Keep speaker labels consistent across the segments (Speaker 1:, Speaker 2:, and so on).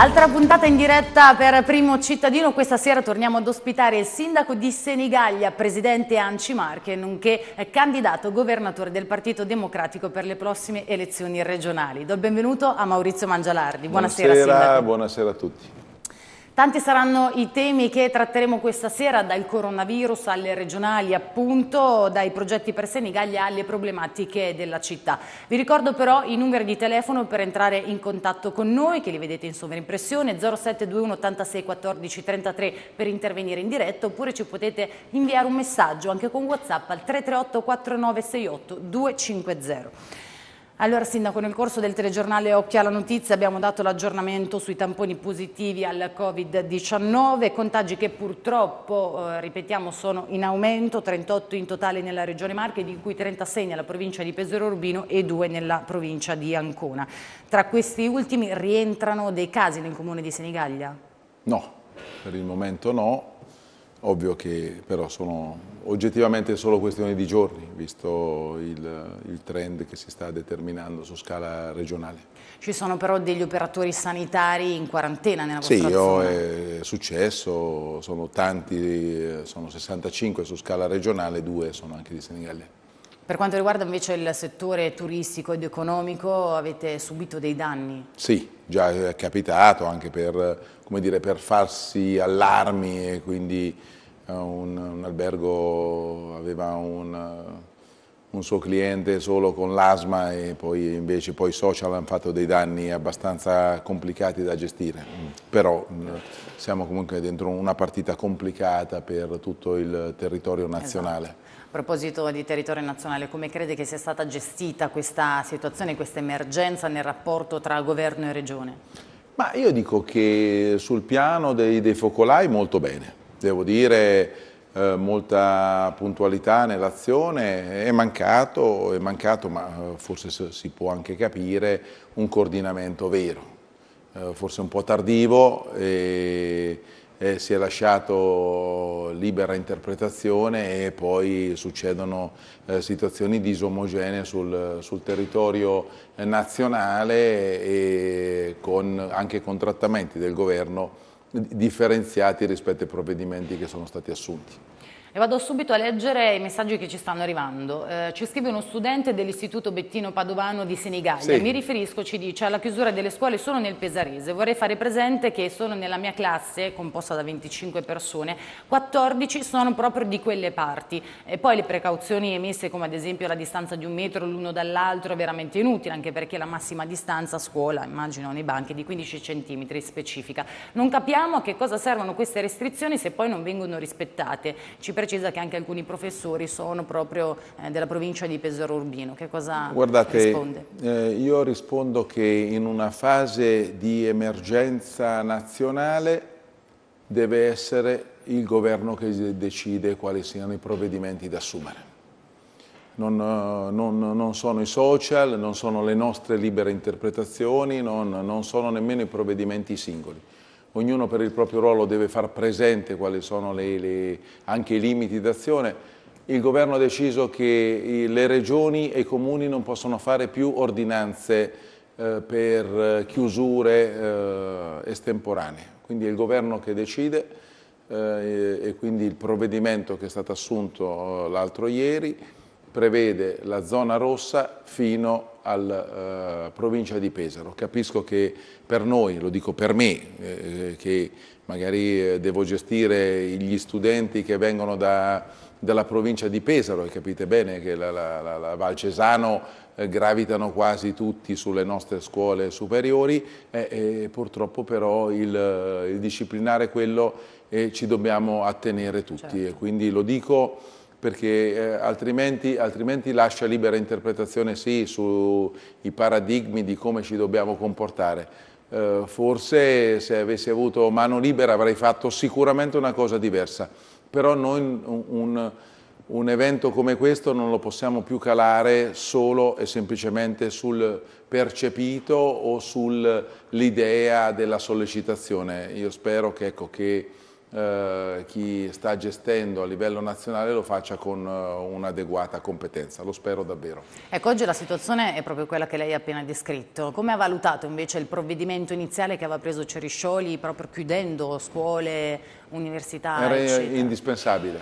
Speaker 1: Altra puntata in diretta per Primo Cittadino. Questa sera torniamo ad ospitare il sindaco di Senigallia, presidente Anci Marche, nonché candidato governatore del Partito Democratico per le prossime elezioni regionali. Do il benvenuto a Maurizio Mangialardi. Buonasera,
Speaker 2: buonasera
Speaker 1: sindaco.
Speaker 2: Buonasera a tutti.
Speaker 1: Tanti saranno i temi che tratteremo questa sera, dal coronavirus alle regionali appunto, dai progetti per Senigallia alle problematiche della città. Vi ricordo però i numeri di telefono per entrare in contatto con noi, che li vedete in sovraimpressione, 0721 86 14 33 per intervenire in diretta, oppure ci potete inviare un messaggio anche con WhatsApp al 338 4968 250. Allora Sindaco, nel corso del telegiornale Occhio alla Notizia abbiamo dato l'aggiornamento sui tamponi positivi al Covid-19, contagi che purtroppo, eh, ripetiamo, sono in aumento, 38 in totale nella Regione Marche, di cui 36 nella provincia di Pesaro Urbino e 2 nella provincia di Ancona. Tra questi ultimi rientrano dei casi nel comune di Senigallia?
Speaker 2: No, per il momento no, Ovvio che però sono oggettivamente solo questioni di giorni, visto il, il, trend che si sta determinando su scala regionale.
Speaker 1: Ci sono però degli operatori sanitari in quarantena nella vostra
Speaker 2: sì,
Speaker 1: zona?
Speaker 2: Sì, è successo, sono tanti, sono 65 su scala regionale, due sono anche di Senigallia.
Speaker 1: Per quanto riguarda invece il settore turistico ed economico, avete subito dei danni?
Speaker 2: Sì, già è capitato anche per, dire, per farsi allarmi e quindi eh, un, un albergo aveva un, un, suo cliente solo con l'asma e poi invece poi i social hanno fatto dei danni abbastanza complicati da gestire. Però siamo comunque dentro una partita complicata per tutto il territorio nazionale.
Speaker 1: Esatto. A proposito di territorio nazionale, come crede che sia stata gestita questa situazione, questa emergenza nel rapporto tra governo e regione?
Speaker 2: Ma io dico che sul piano dei, dei focolai molto bene, devo dire eh, molta puntualità nell'azione, è mancato, è mancato, ma eh, forse si può anche capire, un coordinamento vero, eh, forse un po' tardivo e, eh, si è lasciato libera interpretazione e poi succedono eh, situazioni disomogenee sul, sul territorio nazionale e con, anche con trattamenti del governo differenziati rispetto ai provvedimenti che sono stati assunti.
Speaker 1: E vado subito a leggere i messaggi che ci stanno arrivando. Eh, ci scrive uno studente dell'Istituto Bettino Padovano di Senigallia. Sì. Mi riferisco, ci dice, alla chiusura delle scuole solo nel Pesarese. Vorrei fare presente che sono nella mia classe, composta da 25 persone, 14 sono proprio di quelle parti. E poi le precauzioni emesse, come ad esempio la distanza di un metro l'uno dall'altro, è veramente inutile, anche perché la massima distanza a scuola, immagino nei banchi, è di 15 cm specifica. Non capiamo a che cosa servono queste restrizioni se poi non vengono rispettate. Ci precisa che anche alcuni professori sono proprio eh, della provincia di Pesaro Urbino. Che cosa
Speaker 2: Guardate,
Speaker 1: risponde?
Speaker 2: Eh, io rispondo che in una fase di emergenza nazionale deve essere il governo che decide quali siano i provvedimenti da assumere. Non, eh, non, non, sono i social, non sono le nostre libere interpretazioni, non, non sono nemmeno i provvedimenti singoli ognuno per il proprio ruolo deve far presente quali sono le, le, anche i limiti d'azione. Il governo ha deciso che le regioni e i comuni non possono fare più ordinanze eh, per chiusure eh, estemporanee, quindi è il governo che decide eh, e quindi il provvedimento che è stato assunto eh, l'altro ieri prevede la zona rossa fino alla uh, provincia di Pesaro. Capisco che per noi, lo dico per me, eh, che magari eh, devo gestire gli studenti che vengono da, dalla provincia di Pesaro, e capite bene che la, la, la Val Cesano eh, gravitano quasi tutti sulle nostre scuole superiori, eh, purtroppo però il, il disciplinare quello ci dobbiamo attenere tutti. Certo. E quindi lo dico perché eh, altrimenti, altrimenti, lascia libera interpretazione sì sui paradigmi di come ci dobbiamo comportare. Eh, forse se avessi avuto mano libera avrei fatto sicuramente una cosa diversa, però noi un, un, un evento come questo non lo possiamo più calare solo e semplicemente sul percepito o sull'idea della sollecitazione. Io spero che, ecco, che eh, chi sta gestendo a livello nazionale lo faccia con uh, un'adeguata competenza, lo spero davvero.
Speaker 1: Ecco, oggi la situazione è proprio quella che lei ha appena descritto. Come ha valutato invece il provvedimento iniziale che aveva preso Ceriscioli proprio chiudendo scuole, università,
Speaker 2: Era
Speaker 1: eccetera?
Speaker 2: indispensabile,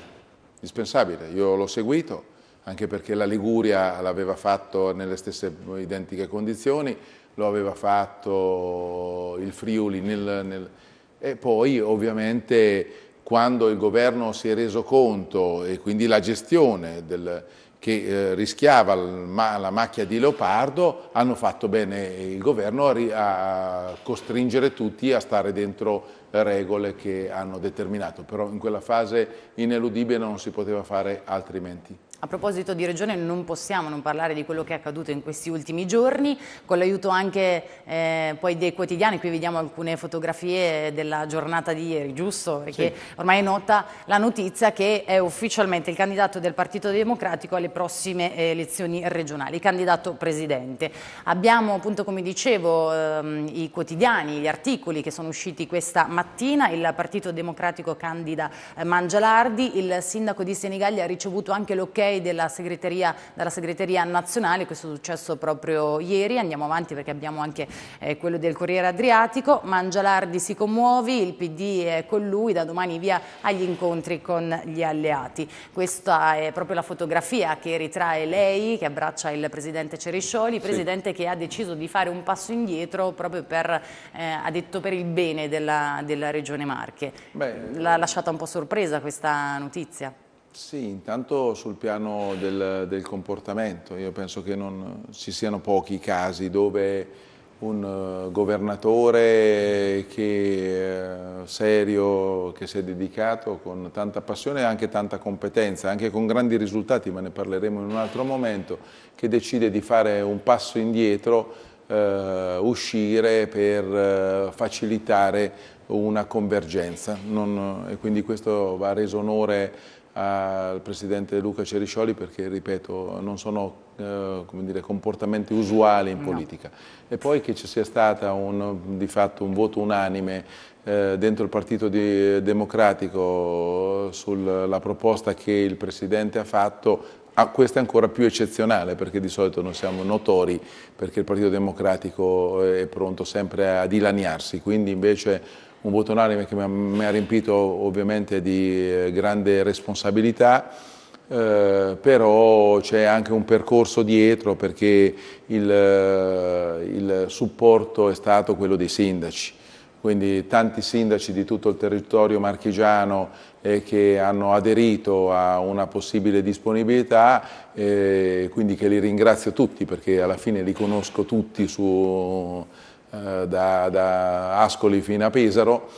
Speaker 2: indispensabile. Io l'ho seguito anche perché la Liguria l'aveva fatto nelle stesse identiche condizioni, lo aveva fatto il Friuli nel, nel e poi ovviamente quando il governo si è reso conto e quindi la gestione del, che eh, rischiava la macchia di leopardo, hanno fatto bene il governo a, a costringere tutti a stare dentro regole che hanno determinato, però in quella fase ineludibile non si poteva fare altrimenti.
Speaker 1: A proposito di Regione non possiamo non parlare di quello che è accaduto in questi ultimi giorni, con l'aiuto anche eh, poi dei quotidiani, qui vediamo alcune fotografie della giornata di ieri, giusto? Perché sì. ormai è nota la notizia che è ufficialmente il candidato del Partito Democratico alle prossime elezioni regionali, candidato presidente. Abbiamo appunto come dicevo ehm, i quotidiani, gli articoli che sono usciti questa mattina, il Partito Democratico candida eh, Mangialardi, il sindaco di Senigallia ha ricevuto anche l'ok della segreteria, dalla segreteria nazionale, questo è successo proprio ieri, andiamo avanti perché abbiamo anche eh, quello del Corriere Adriatico, Mangialardi si commuovi, il PD è con lui, da domani via agli incontri con gli alleati. Questa è proprio la fotografia che ritrae lei, che abbraccia il presidente Ceriscioli, presidente sì. che ha deciso di fare un passo indietro proprio per, eh, ha detto per il bene della, della regione Marche. L'ha lasciata un po' sorpresa questa notizia?
Speaker 2: Sì, intanto sul piano del, del, comportamento, io penso che non ci siano pochi casi dove un uh, governatore che, uh, serio, che si è dedicato con tanta passione e anche tanta competenza, anche con grandi risultati, ma ne parleremo in un altro momento, che decide di fare un passo indietro, uh, uscire per facilitare una convergenza. Non, e quindi questo va reso onore al Presidente Luca Ceriscioli perché, ripeto, non sono eh, dire, comportamenti usuali in politica. No. E poi che ci sia stato di fatto un voto unanime eh, dentro il Partito di, Democratico sulla proposta che il Presidente ha fatto Ah, questo è ancora più eccezionale perché di solito non siamo notori perché il Partito Democratico è pronto sempre a dilaniarsi, quindi invece un voto unanime che mi ha riempito ovviamente di eh, grande responsabilità, eh, però c'è anche un percorso dietro perché il, eh, il supporto è stato quello dei sindaci. Quindi tanti sindaci di tutto il territorio marchigiano eh, che hanno aderito a una possibile disponibilità, eh, quindi che li ringrazio tutti perché alla fine li conosco tutti su, eh, da, da, Ascoli fino a Pesaro.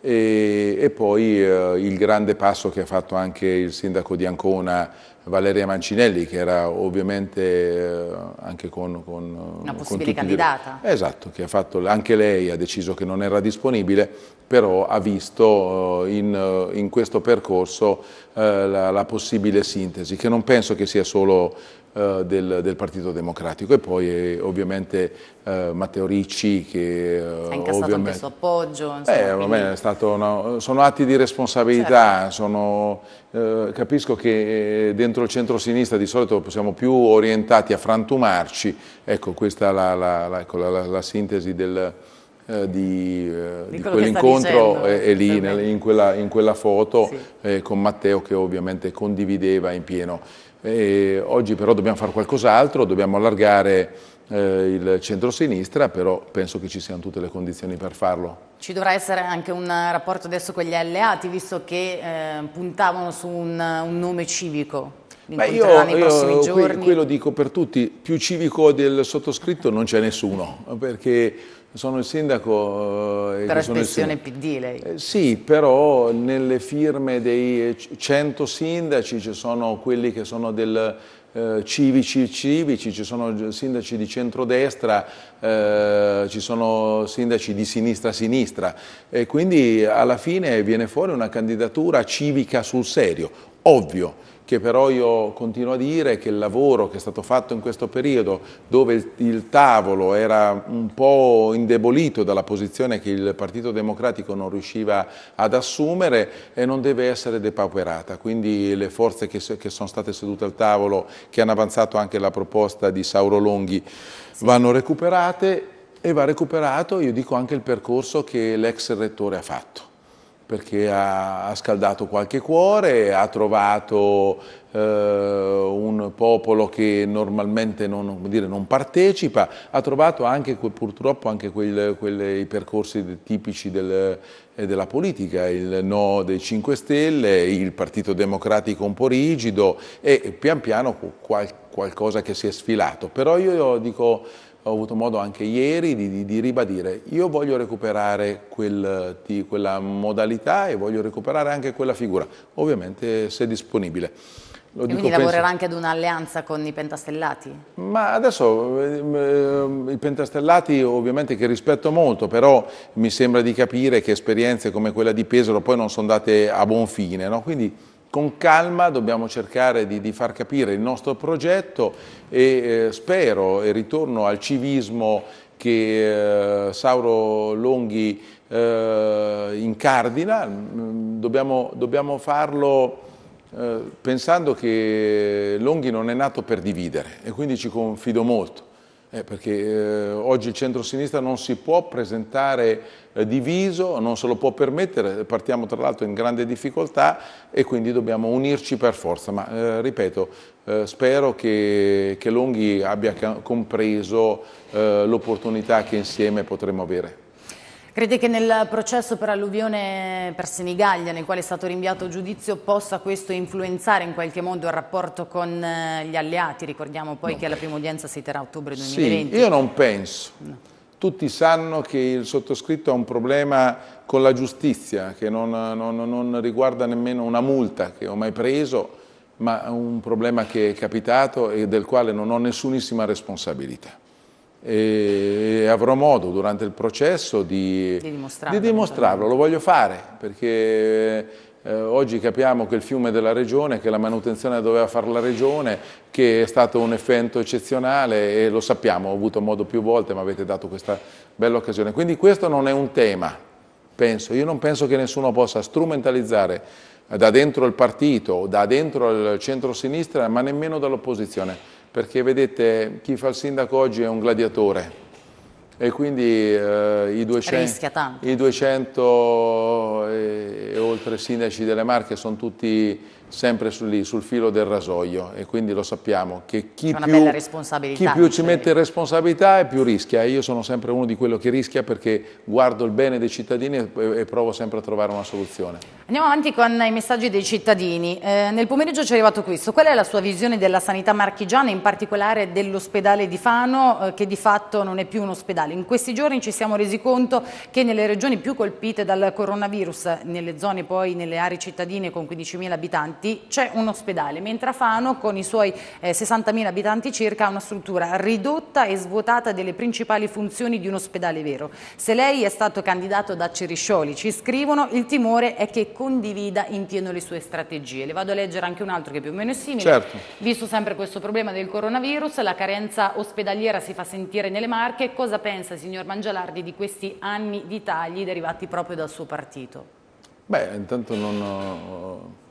Speaker 2: E, e poi eh, il grande passo che ha fatto anche il sindaco di Ancona Valeria Mancinelli che era ovviamente eh, anche con, con
Speaker 1: una possibile con candidata.
Speaker 2: Gli... esatto, che ha fatto, anche lei ha deciso che non era disponibile però ha visto eh, in, in questo percorso la, la possibile sintesi che non penso che sia solo eh, del, del, Partito Democratico e poi eh, ovviamente eh, Matteo Ricci che
Speaker 1: ha incassato anche il suo appoggio
Speaker 2: insomma, quindi... una, sono atti di responsabilità certo. sono, capisco che dentro il centro-sinistra di solito siamo più orientati a frantumarci ecco questa è la, la, la, ecco, la sintesi del, di, di, di quell'incontro è, lì in, quella, in, quella, foto sì. eh, con Matteo che ovviamente condivideva in pieno. E oggi però dobbiamo fare qualcos'altro, dobbiamo allargare eh, il centro-sinistra, però penso che ci siano tutte le condizioni per farlo.
Speaker 1: Ci dovrà essere anche un rapporto adesso con gli alleati, visto che eh, puntavano su un, un nome civico.
Speaker 2: Beh, io, io quello dico per tutti, più civico del sottoscritto non c'è nessuno, perché sono il sindaco...
Speaker 1: Eh, per espressione PD lei?
Speaker 2: Eh, sì, però nelle firme dei 100 sindaci ci sono quelli che sono del eh, civici civici, ci sono sindaci di centrodestra, eh, ci sono sindaci di sinistra-sinistra e quindi alla fine viene fuori una candidatura civica sul serio, ovvio che però io continuo a dire che il lavoro che è stato fatto in questo periodo, dove il, il tavolo era un po' indebolito dalla posizione che il Partito Democratico non riusciva ad assumere, e non deve essere depauperata. Quindi le forze che, che sono state sedute al tavolo, che hanno avanzato anche la proposta di Sauro Longhi, vanno recuperate e va recuperato, io dico, anche il percorso che l'ex rettore ha fatto perché ha, ha, scaldato qualche cuore, ha trovato eh, un popolo che normalmente non, dire, non, partecipa, ha trovato anche purtroppo anche quei, quei percorsi tipici del, eh, della politica, il no dei 5 Stelle, il Partito Democratico un po' rigido e pian piano qual, qualcosa che si è sfilato. Però io dico ho avuto modo anche ieri di, di, di ribadire, io voglio recuperare quel, di, quella modalità e voglio recuperare anche quella figura, ovviamente se disponibile.
Speaker 1: Lo e quindi lavorerà penso... anche ad un'alleanza con i pentastellati?
Speaker 2: Ma adesso eh, i pentastellati ovviamente che rispetto molto, però mi sembra di capire che esperienze come quella di Pesaro poi non sono andate a buon fine, no? quindi con calma dobbiamo cercare di, di, far capire il nostro progetto e eh, spero, e ritorno al civismo che eh, Sauro Longhi eh, incardina, mm, dobbiamo, dobbiamo farlo eh, pensando che Longhi non è nato per dividere e quindi ci confido molto. Eh, perché eh, oggi il centro-sinistra non si può presentare eh, diviso, non se lo può permettere, partiamo tra l'altro in grande difficoltà e quindi dobbiamo unirci per forza, ma eh, ripeto, eh, spero che, che, Longhi abbia compreso eh, l'opportunità che insieme potremo avere.
Speaker 1: Crede che nel processo per alluvione per Senigallia, nel quale è stato rinviato giudizio, possa questo influenzare in qualche modo il rapporto con eh, gli alleati? Ricordiamo poi no. che la prima udienza si terrà a ottobre 2020.
Speaker 2: Sì, io non penso. No. Tutti sanno che il sottoscritto ha un problema con la giustizia, che non, non, non riguarda nemmeno una multa che ho mai preso, ma un problema che è capitato e del quale non ho nessunissima responsabilità e avrò modo durante il processo di, di dimostrarlo. Di dimostrarlo. Lo voglio fare perché eh, oggi capiamo che il fiume della regione, che la manutenzione doveva fare la regione, che è stato un evento eccezionale e lo sappiamo, ho avuto modo più volte, ma avete dato questa bella occasione. Quindi questo non è un tema, penso. Io non penso che nessuno possa strumentalizzare da dentro il partito, da dentro il centro-sinistra, ma nemmeno dall'opposizione perché vedete chi fa il sindaco oggi è un gladiatore e quindi eh, i, 200, i 200 e, e oltre sindaci delle Marche sono tutti sempre sul, lì, sul filo del rasoio e quindi lo sappiamo che chi più, chi più ci mette responsabilità e più rischia io sono sempre uno di quello che rischia perché guardo il bene dei cittadini e, e provo sempre a trovare una soluzione.
Speaker 1: Andiamo avanti con i messaggi dei cittadini. Eh, nel pomeriggio ci è arrivato questo, qual è la sua visione della sanità marchigiana, in particolare dell'ospedale di Fano eh, che di fatto non è più un ospedale? In questi giorni ci siamo resi conto che nelle regioni più colpite dal coronavirus, nelle zone poi, nelle aree cittadine con 15.000 abitanti, abitanti c'è un ospedale, mentre a Fano con i suoi eh, 60.000 abitanti circa ha una struttura ridotta e svuotata delle principali funzioni di un ospedale vero. Se lei è stato candidato da Ceriscioli, ci scrivono, il timore è che condivida in pieno le sue strategie. Le vado a leggere anche un altro che più o meno è simile.
Speaker 2: Certo.
Speaker 1: Visto sempre questo problema del coronavirus, la carenza ospedaliera si fa sentire nelle Marche. Cosa pensa, signor Mangialardi, di questi anni di tagli derivati proprio dal suo partito?
Speaker 2: Beh, intanto non... Ho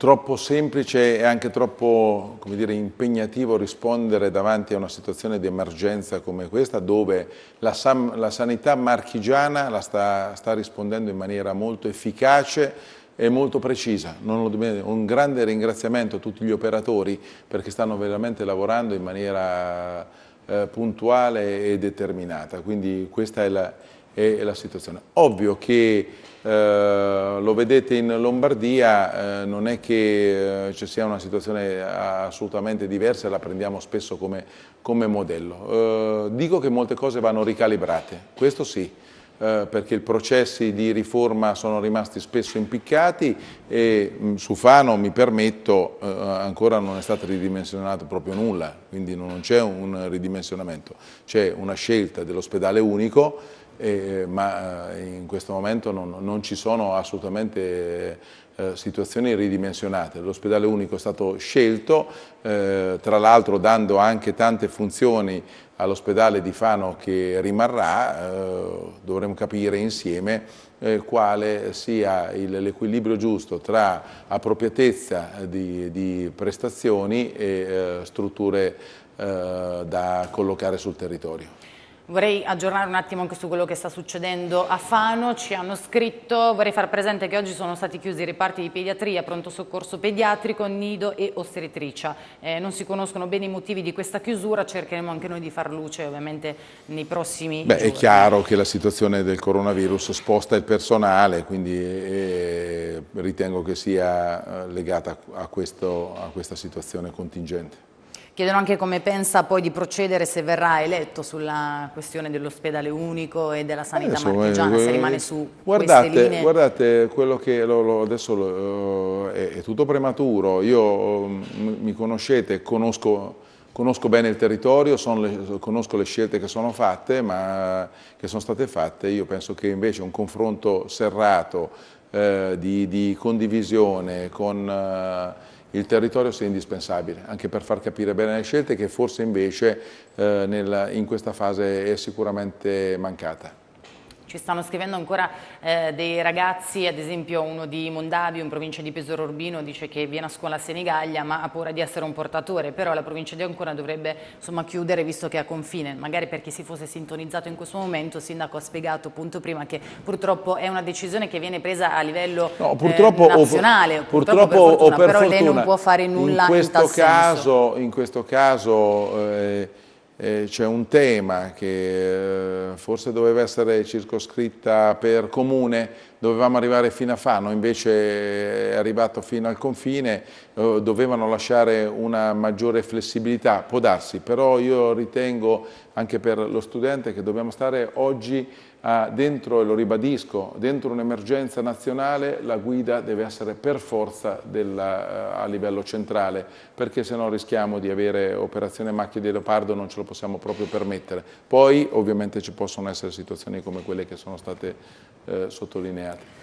Speaker 2: troppo semplice e anche troppo dire, impegnativo rispondere davanti a una situazione di emergenza come questa dove la, la sanità marchigiana la sta, sta, rispondendo in maniera molto efficace e molto precisa. un grande ringraziamento a tutti gli operatori perché stanno veramente lavorando in maniera eh, puntuale e determinata, quindi questa è la, è la situazione. Ovvio che eh, lo vedete in Lombardia, eh, non è che eh, ci sia una situazione assolutamente diversa la prendiamo spesso come, come modello. Eh, dico che molte cose vanno ricalibrate, questo sì, eh, perché i processi di riforma sono rimasti spesso impiccati e mh, su Fano, mi permetto, ancora non è stato ridimensionato proprio nulla, quindi non c'è un ridimensionamento, c'è una scelta dell'ospedale unico eh, ma in questo momento non, non ci sono assolutamente eh, situazioni ridimensionate. L'ospedale unico è stato scelto, eh, tra l'altro dando anche tante funzioni all'ospedale di Fano che rimarrà, eh, dovremo capire insieme eh, quale sia l'equilibrio giusto tra appropriatezza di, di prestazioni e eh, strutture da collocare sul territorio.
Speaker 1: Vorrei aggiornare un attimo anche su quello che sta succedendo a Fano, ci hanno scritto, vorrei far presente che oggi sono stati chiusi i reparti di pediatria, pronto soccorso pediatrico, nido e ostetricia. Eh, non si conoscono bene i motivi di questa chiusura, cercheremo anche noi di far luce ovviamente nei prossimi
Speaker 2: Beh,
Speaker 1: giorni.
Speaker 2: È chiaro che la situazione del coronavirus sposta il personale, quindi eh, ritengo che sia eh, legata a, questo, a questa situazione contingente.
Speaker 1: Chiedono anche come pensa poi di procedere se verrà eletto sulla questione dell'ospedale unico e della sanità adesso, marchigiana, eh, se rimane su
Speaker 2: guardate,
Speaker 1: queste linee.
Speaker 2: Guardate, quello che lo, lo, adesso lo, è, è, tutto prematuro, io m, mi conoscete, conosco, conosco, bene il territorio, le, conosco le scelte che sono fatte, ma che sono state fatte, io penso che invece un confronto serrato eh, di, di, condivisione con... Eh, il territorio sia indispensabile, anche per far capire bene le scelte che forse invece eh, nel, in questa fase è sicuramente mancata.
Speaker 1: Ci stanno scrivendo ancora eh, dei ragazzi, ad esempio uno di Mondavio in provincia di Pesaro Urbino dice che viene a scuola a Senigallia ma ha paura di essere un portatore, però la provincia di Ancona dovrebbe insomma, chiudere visto che è a confine. Magari per chi si fosse sintonizzato in questo momento, il sindaco ha spiegato appunto prima che purtroppo è una decisione che viene presa a livello no, purtroppo, eh, nazionale,
Speaker 2: o, purtroppo, purtroppo per fortuna,
Speaker 1: per
Speaker 2: però
Speaker 1: fortuna, lei non può fare nulla
Speaker 2: in questo
Speaker 1: in
Speaker 2: caso, In questo caso eh, eh, c'è un tema che eh, forse doveva essere circoscritta per comune, dovevamo arrivare fino a Fano, invece è arrivato fino al confine, eh, dovevano lasciare una maggiore flessibilità, può darsi, però io ritengo anche per lo studente che dobbiamo stare oggi ah, dentro, e lo ribadisco, dentro un'emergenza nazionale la guida deve essere per forza della, eh, a livello centrale, perché se no rischiamo di avere operazione macchie di leopardo, non ce lo possiamo proprio permettere. Poi ovviamente ci possono essere situazioni come quelle che sono state eh, sottolineate.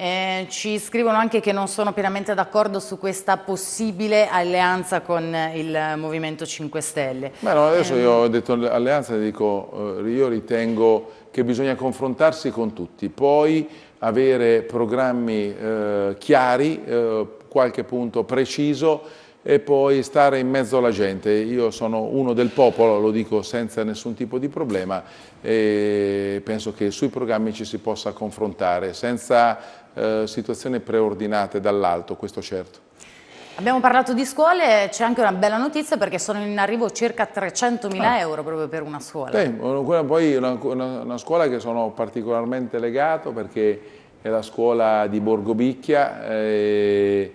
Speaker 1: Eh, ci scrivono anche che non sono pienamente d'accordo su questa possibile alleanza con il Movimento 5 Stelle.
Speaker 2: Beh, no, adesso eh, io ho detto alleanza, dico, eh, io ritengo che bisogna confrontarsi con tutti, poi avere programmi eh, chiari, eh, qualche punto preciso e poi stare in mezzo alla gente. Io sono uno del popolo, lo dico senza nessun tipo di problema e penso che sui programmi ci si possa confrontare senza eh, situazioni preordinate dall'alto, questo certo.
Speaker 1: Abbiamo parlato di scuole, c'è anche una bella notizia perché sono in arrivo circa 300.000 ah. euro proprio per una scuola.
Speaker 2: Sì, poi una, una, una, scuola che sono particolarmente legato perché è la scuola di Borgobicchia, è,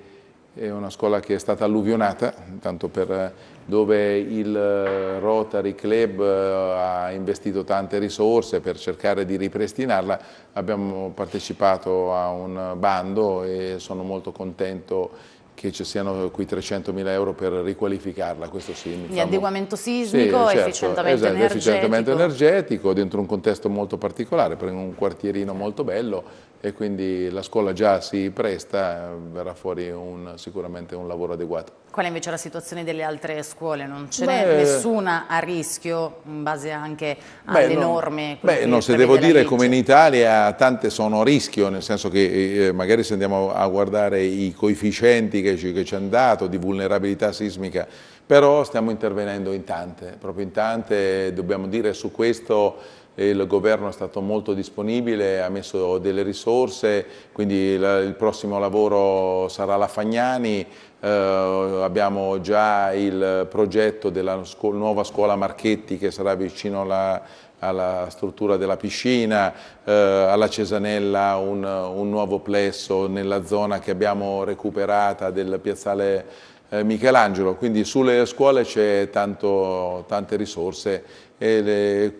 Speaker 2: è una scuola che è stata alluvionata, tanto per dove il Rotary Club ha investito tante risorse per cercare di ripristinarla. Abbiamo partecipato a un bando e sono molto contento che ci siano quei 300.000 euro per riqualificarla, questo sì.
Speaker 1: Quindi adeguamento sismico, sì, certo, efficientamento,
Speaker 2: esatto,
Speaker 1: energetico.
Speaker 2: efficientamento energetico dentro un contesto molto particolare, per un quartierino molto bello e quindi la scuola già si presta, verrà fuori un, sicuramente un lavoro adeguato.
Speaker 1: Qual è invece la situazione delle altre scuole? Non ce n'è nessuna a rischio in base anche alle norme?
Speaker 2: Beh, no, se devo dire come in Italia tante sono a rischio, nel senso che eh, magari se andiamo a guardare i coefficienti che ci, hanno dato di vulnerabilità sismica, però stiamo intervenendo in tante, proprio in tante, dobbiamo dire su questo il governo è stato molto disponibile, ha messo delle risorse, quindi il, prossimo lavoro sarà la Fagnani, eh, abbiamo già il progetto della nuova scuola Marchetti che sarà vicino alla, alla struttura della piscina, eh, alla Cesanella un, un, nuovo plesso nella zona che abbiamo recuperata del piazzale eh, Michelangelo, quindi sulle scuole c'è tante risorse e le,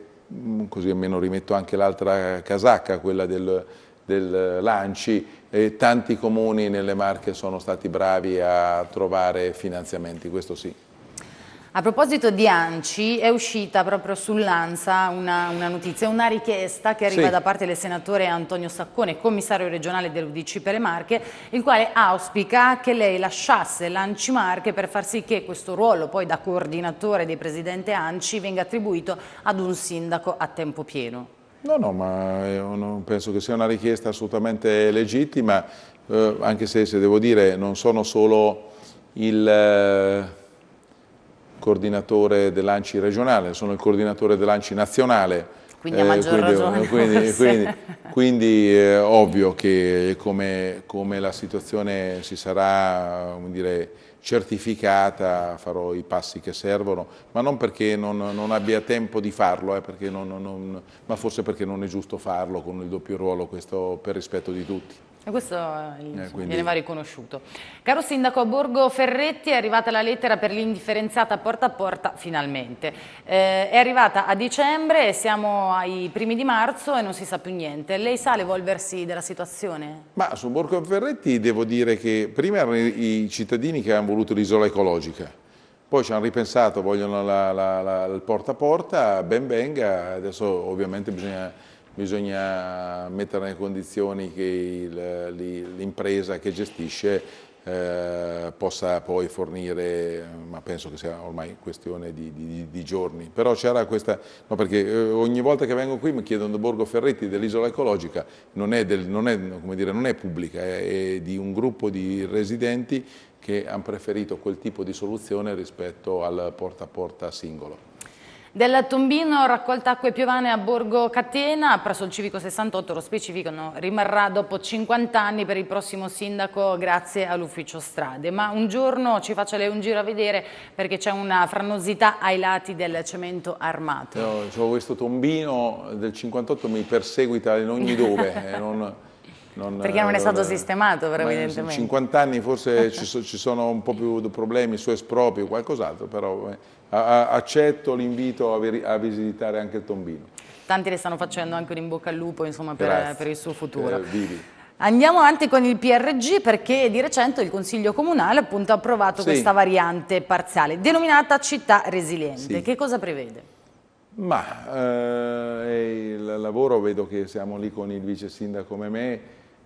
Speaker 2: così almeno rimetto anche l'altra casacca, quella del, del Lanci, e tanti comuni nelle Marche sono stati bravi a trovare finanziamenti, questo sì.
Speaker 1: A proposito di ANCI, è uscita proprio sull'ANSA una, una, notizia, una richiesta che arriva sì. da parte del senatore Antonio Saccone, commissario regionale dell'Udc per le Marche, il quale auspica che lei lasciasse l'ANCI Marche per far sì che questo ruolo poi da coordinatore dei presidente ANCI venga attribuito ad un sindaco a tempo pieno.
Speaker 2: No, no, ma penso che sia una richiesta assolutamente legittima, eh, anche se, se, devo dire, non sono solo il... Eh, coordinatore dell'ANCI regionale, sono il coordinatore dell'ANCI nazionale.
Speaker 1: Quindi a maggior
Speaker 2: eh, quindi,
Speaker 1: ragione.
Speaker 2: Quindi, quindi, quindi è ovvio che come, come, la situazione si sarà dire, certificata farò i passi che servono, ma non perché non, non abbia tempo di farlo, eh, non, non, ma forse perché non è giusto farlo con il doppio ruolo, questo per rispetto di tutti.
Speaker 1: E questo eh, quindi... viene va riconosciuto. Caro Sindaco, a Borgo Ferretti è arrivata la lettera per l'indifferenziata porta a porta finalmente. Eh, è arrivata a dicembre, siamo ai primi di marzo e non si sa più niente. Lei sa l'evolversi della situazione?
Speaker 2: Ma su Borgo Ferretti devo dire che prima erano i cittadini che hanno voluto l'isola ecologica. Poi ci hanno ripensato, vogliono la, la, la, il porta a porta, ben venga, adesso ovviamente bisogna bisogna mettere nelle condizioni che l'impresa che gestisce eh, possa poi fornire, ma penso che sia ormai questione di, di, di giorni. Però c'era questa, no perché eh, ogni volta che vengo qui mi chiedono Borgo Ferretti dell'isola ecologica, non è, del, non, è, dire, non è, pubblica, è, è di un gruppo di residenti che hanno preferito quel tipo di soluzione rispetto al porta a porta singolo.
Speaker 1: Del tombino raccolta acque piovane a Borgo Catena, presso il Civico 68, lo specificano, rimarrà dopo 50 anni per il prossimo sindaco grazie all'ufficio strade. Ma un giorno ci faccia lei un giro a vedere perché c'è una frannosità ai lati del cemento armato.
Speaker 2: No, questo tombino del 58 mi perseguita in ogni dove. eh, non...
Speaker 1: Non, Perché non è stato non, sistemato però evidentemente.
Speaker 2: In 50 anni forse ci, so, ci, sono un po' più problemi su esproprio o qualcos'altro, però eh, accetto l'invito a, visitare anche il tombino.
Speaker 1: Tanti le stanno facendo anche un in bocca al lupo insomma, per, per, il suo futuro. Eh, Andiamo avanti con il PRG perché di recente il Consiglio Comunale appunto, ha approvato sì. questa variante parziale denominata città resiliente. Sì. Che cosa prevede?
Speaker 2: Ma eh, il lavoro vedo che siamo lì con il vice sindaco come me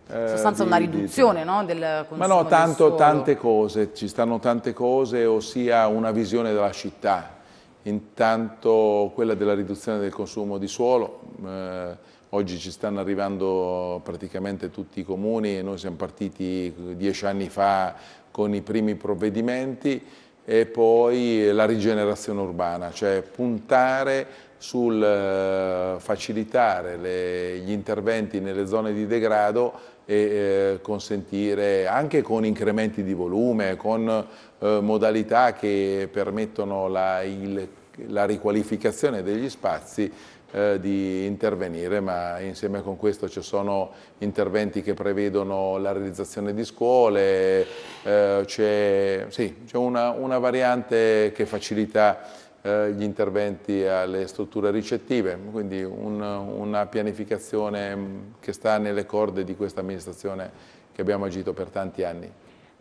Speaker 1: in eh, sostanza di, una riduzione di, no, del consumo
Speaker 2: Ma no, tanto, tante cose, ci stanno tante cose, ossia una visione della città. Intanto quella della riduzione del consumo di suolo, eh, oggi ci stanno arrivando praticamente tutti i comuni, noi siamo partiti dieci anni fa con i primi provvedimenti e poi la rigenerazione urbana, cioè puntare sul eh, facilitare le, gli interventi nelle zone di degrado e eh, consentire anche con incrementi di volume, con eh, modalità che permettono la, il, la riqualificazione degli spazi eh, di intervenire, ma insieme con questo ci sono interventi che prevedono la realizzazione di scuole, eh, c'è sì, una, una variante che facilita eh, gli interventi alle strutture ricettive, quindi un, una pianificazione mm, che sta nelle corde di questa amministrazione che abbiamo agito per tanti anni.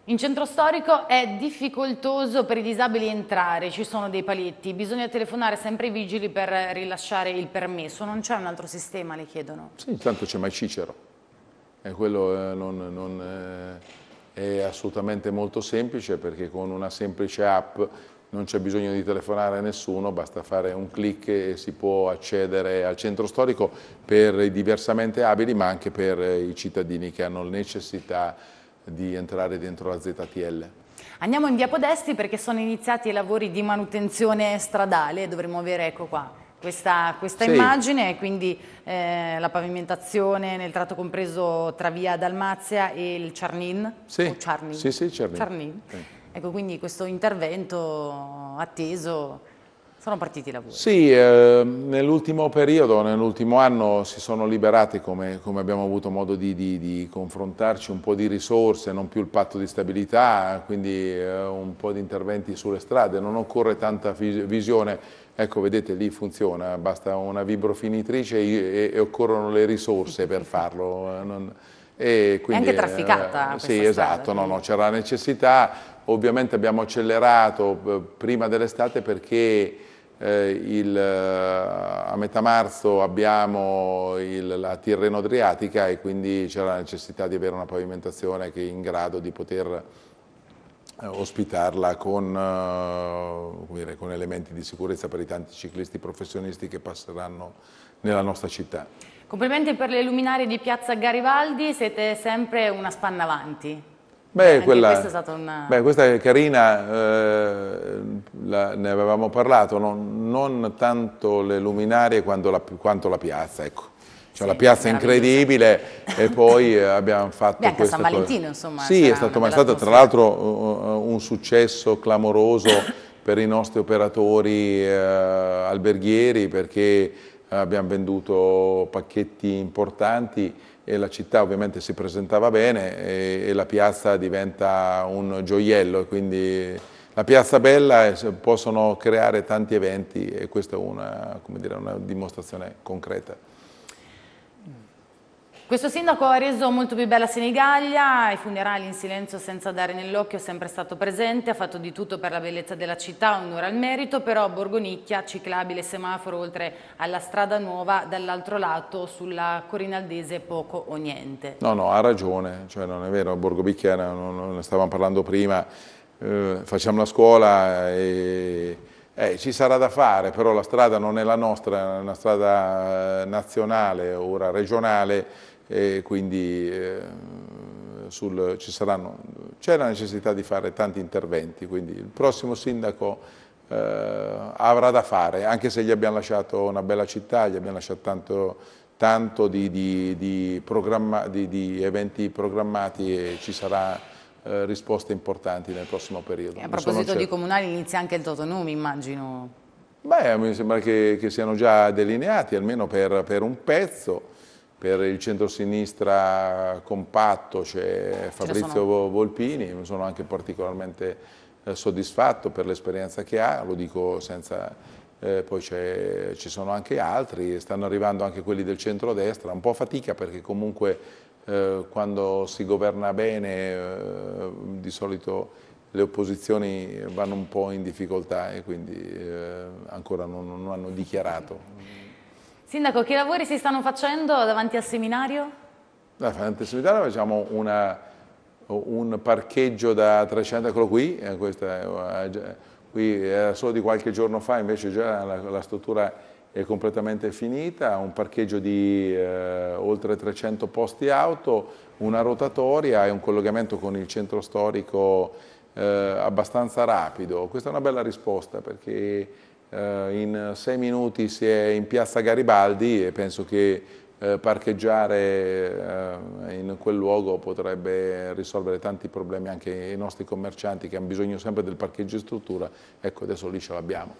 Speaker 1: In centro storico è difficoltoso per i disabili entrare, ci sono dei paletti, bisogna telefonare sempre ai vigili per rilasciare il permesso, non c'è un altro sistema, le chiedono?
Speaker 2: Sì, intanto c'è mai Cicero, e quello eh, non, non, eh, è assolutamente molto semplice perché con una semplice app non c'è bisogno di telefonare a nessuno, basta fare un clic e si può accedere al centro storico per i diversamente abili ma anche per i cittadini che hanno necessità di entrare dentro la ZTL.
Speaker 1: Andiamo in via Podesti perché sono iniziati i lavori di manutenzione stradale, dovremmo avere ecco qua questa, questa sì. immagine, quindi eh, la pavimentazione nel tratto compreso tra via Dalmazia e il Ciarnin.
Speaker 2: Sì, Ciarnin. sì, sì Ciarnin.
Speaker 1: Ciarnin. Sì. Ecco, quindi questo intervento atteso, sono partiti i lavori?
Speaker 2: Sì, eh, nell'ultimo periodo, nell'ultimo anno si sono liberati, come, come abbiamo avuto modo di, di, di, confrontarci, un po' di risorse, non più il patto di stabilità, quindi eh, un po' di interventi sulle strade, non occorre tanta visione, ecco vedete lì funziona, basta una vibrofinitrice e, e occorrono le risorse per farlo.
Speaker 1: Eh, non, e quindi, È anche trafficata
Speaker 2: eh, Sì, esatto, no, no, c'era la necessità, ovviamente abbiamo accelerato eh, prima dell'estate perché eh, il, a metà marzo abbiamo il, la Tirreno Adriatica e quindi c'era la necessità di avere una pavimentazione che è in grado di poter eh, ospitarla con, uh, con, elementi di sicurezza per i tanti ciclisti professionisti che passeranno nella nostra città.
Speaker 1: Complimenti per le luminarie di Piazza Garibaldi, siete sempre una spanna avanti.
Speaker 2: Beh, quella, è una... beh, questa è carina, eh, la, ne avevamo parlato, non, non, tanto le luminarie quanto la, quanto la piazza, ecco. Cioè, sì, la piazza è incredibile e poi eh, abbiamo fatto
Speaker 1: Beh, anche San Valentino cosa. insomma.
Speaker 2: Sì, è stato, è stato tra l'altro uh, un successo clamoroso per i nostri operatori uh, alberghieri perché abbiamo venduto pacchetti importanti e la città ovviamente si presentava bene e, e la piazza diventa un gioiello e quindi la piazza bella possono creare tanti eventi e questa è una, dire, una dimostrazione concreta.
Speaker 1: Questo sindaco ha reso molto più bella Senigallia, ai funerali in silenzio senza dare nell'occhio è sempre stato presente, ha fatto di tutto per la bellezza della città, onore al merito, però Borgonicchia, ciclabile semaforo oltre alla strada nuova, dall'altro lato sulla Corinaldese poco o niente.
Speaker 2: No, no, ha ragione, cioè non è vero, Borgovicchia, non, ne stavamo parlando prima, eh, facciamo la scuola e... Eh, ci sarà da fare, però la strada non è la nostra, è una strada nazionale, ora regionale, e quindi eh, c'è la necessità di fare tanti interventi, quindi il prossimo sindaco eh, avrà da fare, anche se gli abbiamo lasciato una bella città, gli abbiamo lasciato tanto, tanto di, di, di, di, eventi programmati e ci sarà eh, risposte importanti nel prossimo periodo.
Speaker 1: E a proposito di comunali inizia anche il Totonumi, immagino.
Speaker 2: Beh, mi sembra che, che siano già delineati, almeno per, per un pezzo per il centro-sinistra compatto c'è Fabrizio Volpini, mi sono anche particolarmente eh, soddisfatto per l'esperienza che ha, lo dico senza... Eh, poi ci sono anche altri, stanno arrivando anche quelli del centro-destra, un po' fatica perché comunque eh, quando si governa bene eh, di solito le opposizioni vanno un po' in difficoltà e quindi eh, ancora non, non hanno dichiarato.
Speaker 1: Sindaco, che lavori si stanno facendo davanti al seminario?
Speaker 2: Davanti al seminario facciamo una, un parcheggio da 300, eccolo qui, eh, questa, eh, qui era solo di qualche giorno fa, invece già la, la struttura è completamente finita, un parcheggio di eh, oltre 300 posti auto, una rotatoria e un collegamento con il centro storico eh, abbastanza rapido. Questa è una bella risposta perché in sei minuti si è in piazza Garibaldi e penso che eh, parcheggiare eh, in quel luogo potrebbe risolvere tanti problemi anche ai nostri commercianti che hanno bisogno sempre del parcheggio in struttura, ecco adesso lì ce l'abbiamo.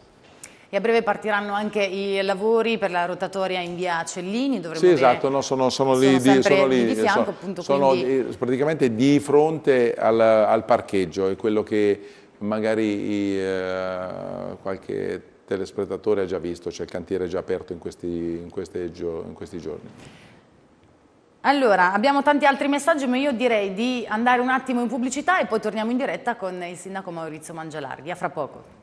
Speaker 1: E a breve partiranno anche i lavori per la rotatoria in via Cellini?
Speaker 2: Sì, esatto, no, sono, sono, sono, lì, di, sono, lì,
Speaker 1: di fianco, sono, appunto,
Speaker 2: sono quindi... praticamente di fronte al, al, parcheggio, è quello che magari eh, qualche telespettatore ha già visto, c'è il cantiere già aperto in questi, in, queste, in questi giorni.
Speaker 1: Allora, abbiamo tanti altri messaggi, ma io direi di andare un attimo in pubblicità e poi torniamo in diretta con il sindaco Maurizio Mangialarghi. A fra poco.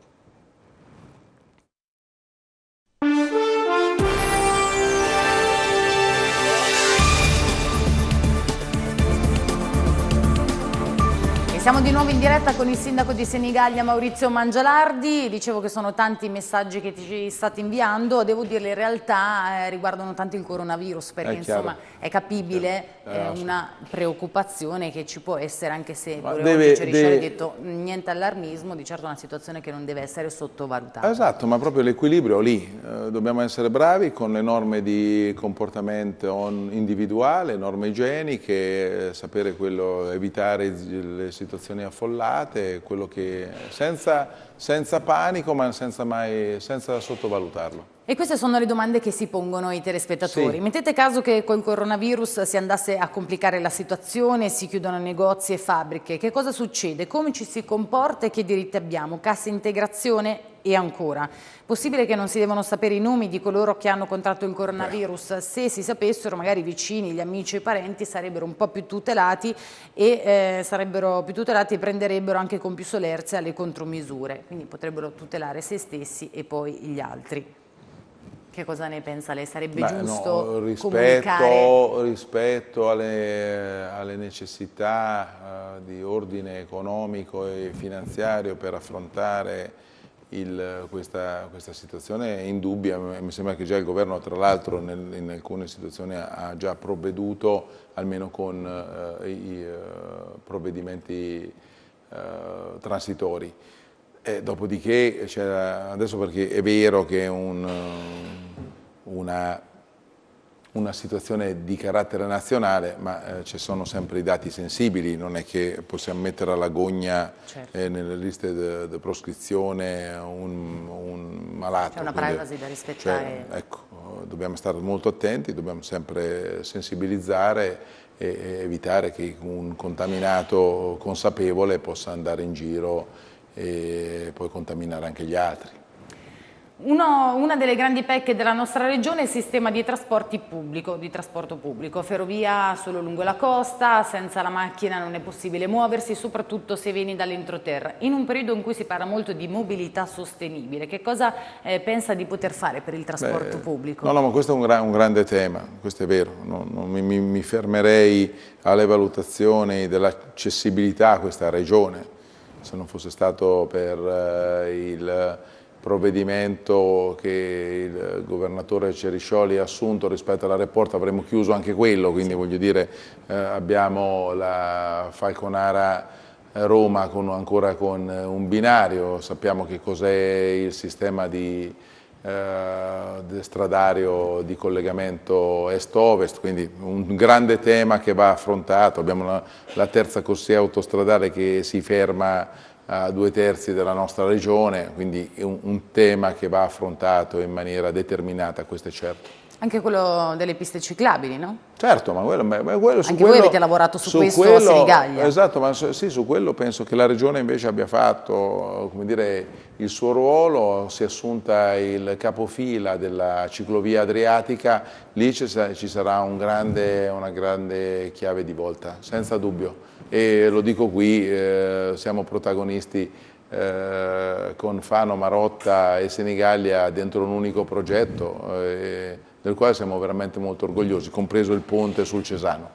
Speaker 1: Siamo di nuovo in diretta con il sindaco di Senigallia Maurizio Mangialardi, dicevo che sono tanti i messaggi che ci state inviando, devo dirle in realtà eh, riguardano tanto il coronavirus perché è insomma è capibile eh, una preoccupazione che ci può essere anche se deve, ci deve... detto niente allarmismo, di certo è una situazione che non deve essere sottovalutata.
Speaker 2: Esatto, ma proprio l'equilibrio lì, eh, dobbiamo essere bravi con le norme di comportamento individuale, norme igieniche, eh, sapere quello, evitare le situazioni situazioni affollate, che, senza, senza, panico ma senza, mai, senza sottovalutarlo.
Speaker 1: E queste sono le domande che si pongono i telespettatori. Sì. Mettete caso che col coronavirus si andasse a complicare la situazione, si chiudono negozi e fabbriche, che cosa succede? Come ci si comporta e che diritti abbiamo? Cassa integrazione? E ancora, possibile che non si devono sapere i nomi di coloro che hanno contratto il coronavirus? Se si sapessero, magari i vicini, gli amici e i parenti sarebbero un po' più tutelati e eh, sarebbero più tutelati e prenderebbero anche con più solerzia le contromisure, quindi potrebbero tutelare se stessi e poi gli altri. Che cosa ne pensa lei? Sarebbe Beh, giusto no, rispetto,
Speaker 2: rispetto alle, alle, necessità uh, di ordine economico e finanziario per affrontare il, questa, questa, situazione è indubbia, mi sembra che già il governo tra l'altro in alcune situazioni ha già provveduto almeno con uh, i uh, provvedimenti transitori. E dopodiché, adesso perché è vero che un, una, una, situazione di carattere nazionale, ma eh, ci sono sempre i dati sensibili, non è che possiamo mettere alla gogna certo. eh, nelle liste di proscrizione un, un malato.
Speaker 1: C'è una privacy da rispettare.
Speaker 2: Cioè, ecco, dobbiamo stare molto attenti, dobbiamo sempre sensibilizzare e evitare che un contaminato consapevole possa andare in giro e poi contaminare anche gli altri.
Speaker 1: Uno, una delle grandi pecche della nostra regione è il sistema di, pubblico, di trasporto pubblico, ferrovia solo lungo la costa, senza la macchina non è possibile muoversi, soprattutto se vieni dall'entroterra. In un periodo in cui si parla molto di mobilità sostenibile, che cosa eh, pensa di poter fare per il trasporto Beh, pubblico?
Speaker 2: No, no, ma questo è un, gra un grande tema, questo è vero, non, non mi, mi fermerei alle valutazioni dell'accessibilità a questa regione se non fosse stato per eh, il provvedimento che il governatore Ceriscioli ha assunto rispetto all'aeroporto avremmo chiuso anche quello, quindi voglio dire eh, abbiamo la Falconara Roma con, ancora con un binario, sappiamo che cos'è il sistema di eh, stradario di collegamento est-ovest, quindi un grande tema che va affrontato, abbiamo la, la terza corsia autostradale che si ferma a due terzi della nostra regione, quindi è un, un tema che va affrontato in maniera determinata, questo è certo.
Speaker 1: Anche quello delle piste ciclabili, no?
Speaker 2: Certo, ma quello, ma quello
Speaker 1: su Anche quello, voi avete lavorato su, su questo quello, a Senigallia.
Speaker 2: Esatto, ma sì, su quello penso che la Regione invece abbia fatto dire, il suo ruolo, si è assunta il capofila della ciclovia adriatica, lì ci sarà un grande, una grande chiave di volta, senza dubbio. E lo dico qui, eh, siamo protagonisti eh, con Fano, Marotta e Senigallia dentro un unico progetto. Eh, del quale siamo veramente molto orgogliosi, compreso il ponte sul Cesano.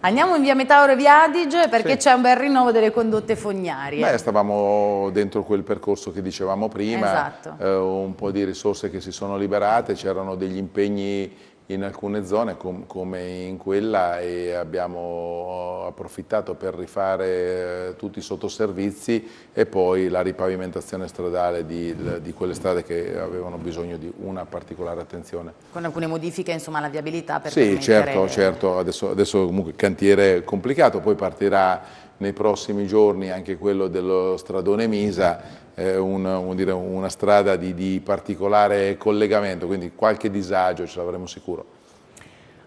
Speaker 1: Andiamo in via Metauro Via Adige perché sì. c'è un bel rinnovo delle condotte fognarie.
Speaker 2: Beh, stavamo dentro quel percorso che dicevamo prima, esatto. eh, un po' di risorse che si sono liberate, c'erano degli impegni in alcune zone com come in quella e abbiamo approfittato per rifare eh, tutti i sottoservizi e poi la ripavimentazione stradale di, di, quelle strade che avevano bisogno di una particolare attenzione.
Speaker 1: Con alcune modifiche insomma alla viabilità per
Speaker 2: Sì, certo, certo, adesso, adesso comunque cantiere complicato, poi partirà nei prossimi giorni anche quello dello stradone Misa un, dire, una strada di, di particolare collegamento, quindi qualche disagio ce l'avremo sicuro.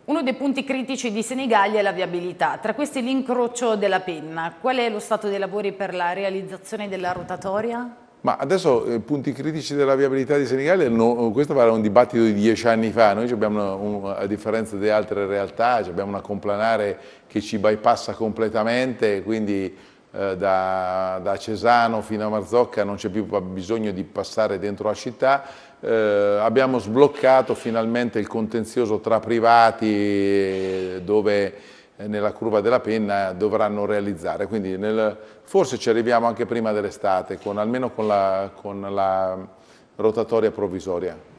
Speaker 1: Uno dei punti critici di Senigallia è la viabilità, tra questi l'incrocio della penna. Qual è lo stato dei lavori per la realizzazione della rotatoria?
Speaker 2: Ma adesso i eh, punti critici della viabilità di Senigallia, no, questo era un dibattito di dieci anni fa, noi abbiamo, un, a differenza di altre realtà, abbiamo una complanare che ci bypassa completamente, quindi eh, da, da, Cesano fino a Marzocca non c'è più bisogno di passare dentro la città, eh, abbiamo sbloccato finalmente il contenzioso tra privati dove eh, nella curva della penna dovranno realizzare, quindi nel, forse ci arriviamo anche prima dell'estate, almeno con la, con la rotatoria provvisoria.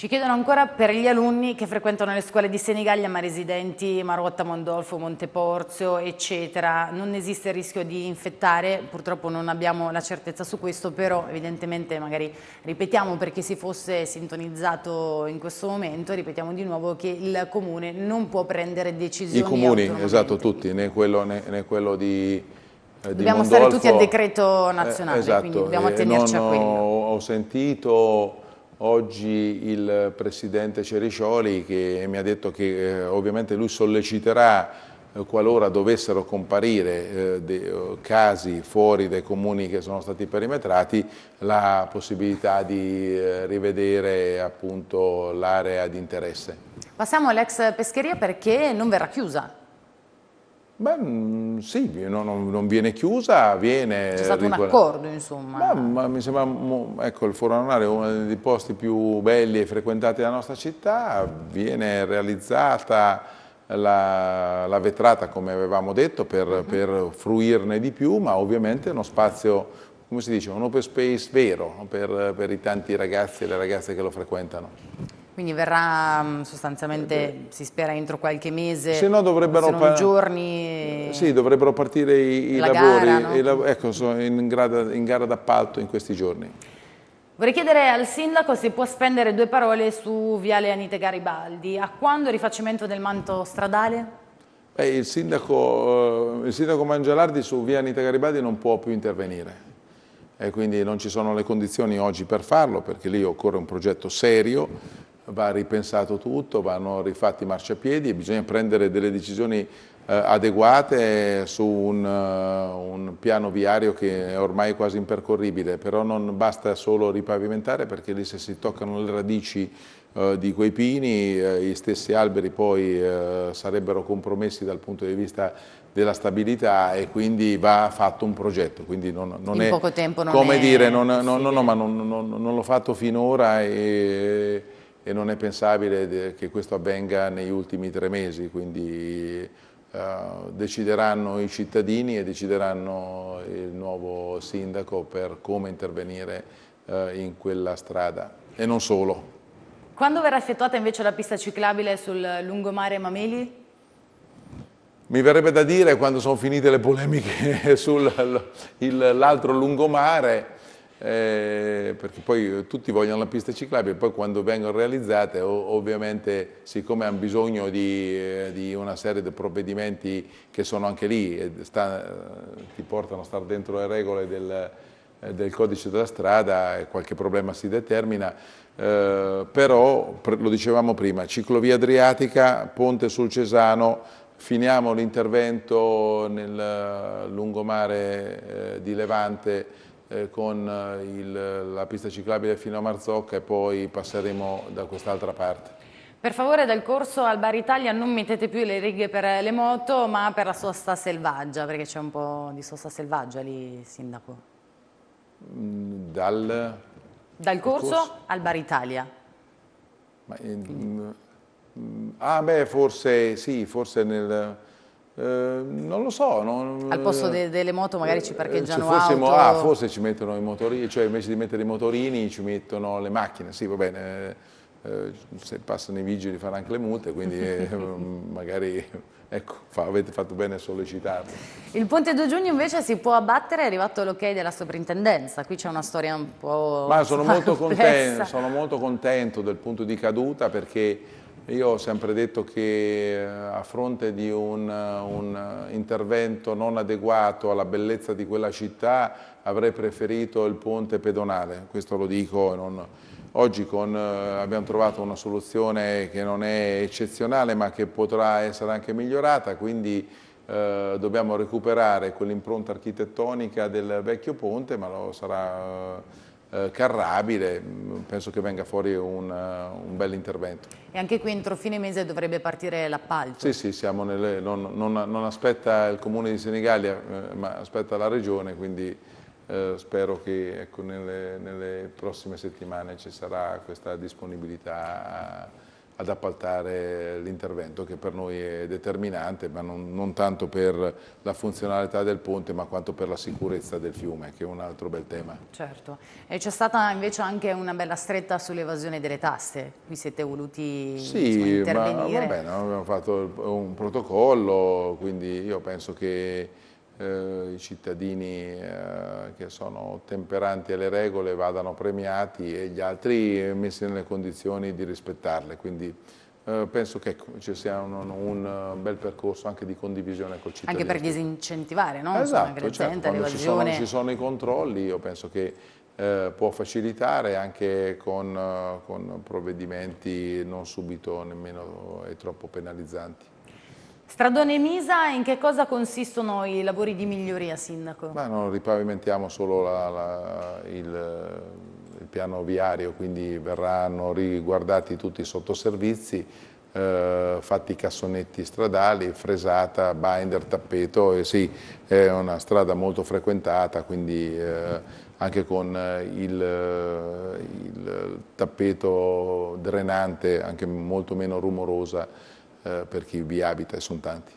Speaker 1: Ci chiedono ancora per gli alunni che frequentano le scuole di Senigallia ma residenti Marotta, Mondolfo, Monteporzio eccetera, non esiste il rischio di infettare, purtroppo non abbiamo la certezza su questo, però evidentemente magari ripetiamo per chi si fosse sintonizzato in questo momento, ripetiamo di nuovo che il Comune non può prendere decisioni
Speaker 2: I comuni, esatto, tutti, né quello, né, né quello di...
Speaker 1: Eh, dobbiamo Mondolfo, stare tutti al decreto nazionale, eh, esatto, quindi dobbiamo attenerci a quello.
Speaker 2: Ho sentito oggi il Presidente Ceriscioli che mi ha detto che eh, ovviamente lui solleciterà eh, qualora dovessero comparire eh, de, eh, casi fuori dai comuni che sono stati perimetrati, la possibilità di eh, rivedere l'area di interesse.
Speaker 1: Passiamo all'ex pescheria perché non verrà chiusa.
Speaker 2: Beh, mm, sì, non, non, viene chiusa, viene...
Speaker 1: C'è stato un accordo, insomma.
Speaker 2: Beh, ma mi sembra, ecco, il Foranare è uno dei posti più belli e frequentati della nostra città, viene realizzata la, la vetrata, come avevamo detto, per, uh mhm. -huh. per, fruirne di più, ma ovviamente è uno spazio, come si dice, un open space vero per, per i tanti ragazzi e le ragazze che lo frequentano.
Speaker 1: Quindi verrà mm, sostanzialmente, eh si spera, entro qualche mese,
Speaker 2: se no dovrebbero
Speaker 1: se giorni...
Speaker 2: Sì, dovrebbero partire i, i lavori, gara, no? i lav ecco, sono in, grada, in gara d'appalto in questi giorni.
Speaker 1: Vorrei chiedere al Sindaco se può spendere due parole su Viale Anite Garibaldi. A quando il rifacimento del manto stradale?
Speaker 2: Beh, il, sindaco, eh, il sindaco Mangialardi su Via Anita Garibaldi non può più intervenire e quindi non ci sono le condizioni oggi per farlo perché lì occorre un progetto serio va ripensato tutto, vanno rifatti i marciapiedi e bisogna prendere delle decisioni eh, adeguate su un, uh, un, piano viario che è ormai quasi impercorribile, però non basta solo ripavimentare perché lì se si toccano le radici uh, di quei pini, uh, gli stessi alberi poi sarebbero compromessi dal punto di vista della stabilità e quindi va fatto un progetto, quindi non, non
Speaker 1: In
Speaker 2: è,
Speaker 1: poco tempo non
Speaker 2: come
Speaker 1: è
Speaker 2: dire, non, no, no, no, ma non, non l'ho fatto finora e e non è pensabile che questo avvenga negli ultimi tre mesi, quindi uh, decideranno i cittadini e decideranno il nuovo sindaco per come intervenire uh, in quella strada e non solo.
Speaker 1: Quando verrà effettuata invece la pista ciclabile sul lungomare Mameli?
Speaker 2: Mi verrebbe da dire quando sono finite le polemiche sull'altro lungomare, eh, perché poi tutti vogliono la pista ciclabile, poi quando vengono realizzate ovviamente siccome hanno bisogno di, eh, di, una serie di provvedimenti che sono anche lì, sta, eh, ti portano a stare dentro le regole del, eh, del codice della strada e qualche problema si determina, eh, però lo dicevamo prima, ciclovia adriatica, ponte sul Cesano, finiamo l'intervento nel lungomare eh, di Levante con eh, il, la pista ciclabile fino a Marzocca e poi passeremo da quest'altra parte.
Speaker 1: Per favore dal corso al Bar Italia non mettete più le righe per le moto ma per la sosta selvaggia perché c'è un po' di sosta selvaggia lì Sindaco.
Speaker 2: Mm, dal,
Speaker 1: dal corso, corso, al Bar Italia.
Speaker 2: Ma, in, mm, ah beh forse sì, forse nel eh, non lo so. Non,
Speaker 1: Al posto de delle moto magari ci parcheggiano
Speaker 2: eh, fossimo,
Speaker 1: auto?
Speaker 2: Ah, forse ci mettono i motorini, cioè invece di mettere i motorini ci mettono le macchine, sì va bene, eh, se passano i vigili fanno anche le multe, quindi eh, magari ecco, fa, avete fatto bene a sollecitarlo.
Speaker 1: Il ponte 2 giugno invece si può abbattere, è arrivato l'ok della soprintendenza, qui c'è una storia un po'
Speaker 2: Ma sono molto, contento, sono molto contento del punto di caduta perché io ho sempre detto che eh, a fronte di un, un, intervento non adeguato alla bellezza di quella città avrei preferito il ponte pedonale, questo lo dico. Non... Oggi con, eh, abbiamo trovato una soluzione che non è eccezionale ma che potrà essere anche migliorata, quindi eh, dobbiamo recuperare quell'impronta architettonica del vecchio ponte, ma lo sarà eh, carrabile, mm, penso che venga fuori un, uh, un bel intervento.
Speaker 1: E anche qui entro fine mese dovrebbe partire l'appalto?
Speaker 2: Sì, sì, siamo nelle, non, non, non, aspetta il comune di Senigallia, eh, ma aspetta la regione, quindi eh, spero che ecco, nelle, nelle, prossime settimane ci sarà questa disponibilità. A, ad appaltare l'intervento che per noi è determinante, ma non, non, tanto per la funzionalità del ponte ma quanto per la sicurezza del fiume, che è un altro bel tema.
Speaker 1: Certo, e c'è stata invece anche una bella stretta sull'evasione delle tasse, qui siete voluti
Speaker 2: sì,
Speaker 1: insomma, intervenire.
Speaker 2: Sì, va bene, abbiamo fatto un protocollo, quindi io penso che eh, i cittadini eh, che sono temperanti alle regole vadano premiati e gli altri messi nelle condizioni di rispettarle. Quindi eh, penso che ecco, ci sia un, un, bel percorso anche di condivisione col cittadino.
Speaker 1: Anche per disincentivare, no?
Speaker 2: Esatto, Insomma, certo, quando ci sono, ci sono, i controlli io penso che eh, può facilitare anche con, uh, con, provvedimenti non subito nemmeno e troppo penalizzanti.
Speaker 1: Stradone Misa, in che cosa consistono i lavori di miglioria, Sindaco?
Speaker 2: Ma non ripavimentiamo solo la, la, il, il, piano viario, quindi verranno riguardati tutti i sottoservizi, eh, fatti cassonetti stradali, fresata, binder, tappeto e sì, è una strada molto frequentata, quindi eh, anche con il, il tappeto drenante, anche molto meno rumorosa, eh, per chi vi abita e sono tanti.